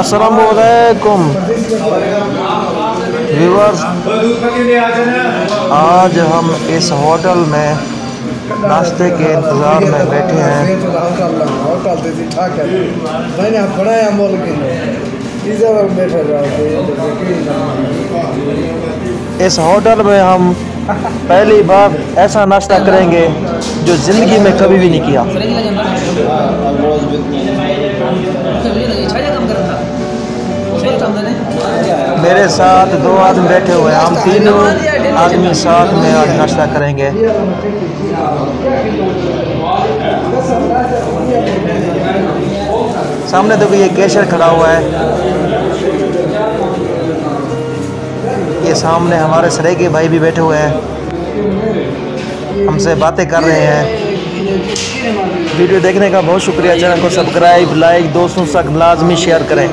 असलकुम व्यूवर्स आज हम इस होटल में नाश्ते के इंतज़ार में बैठे हैं। इस होटल में हम पहली बार ऐसा नाश्ता करेंगे जो ज़िंदगी में कभी भी नहीं किया। मेरे साथ दो आदमी बैठे हुए हैं। हम तीनों आदमी साथ में आज नाश्ता करेंगे। सामने देखो, ये केशर खड़ा हुआ है। ये सामने हमारे सरेगे भाई भी बैठे हुए हैं। हमसे बातें कर रहे हैं। वीडियो देखने का बहुत शुक्रिया। चैनल को सब्सक्राइब, लाइक, दोस्तों तक लाजमी शेयर करें।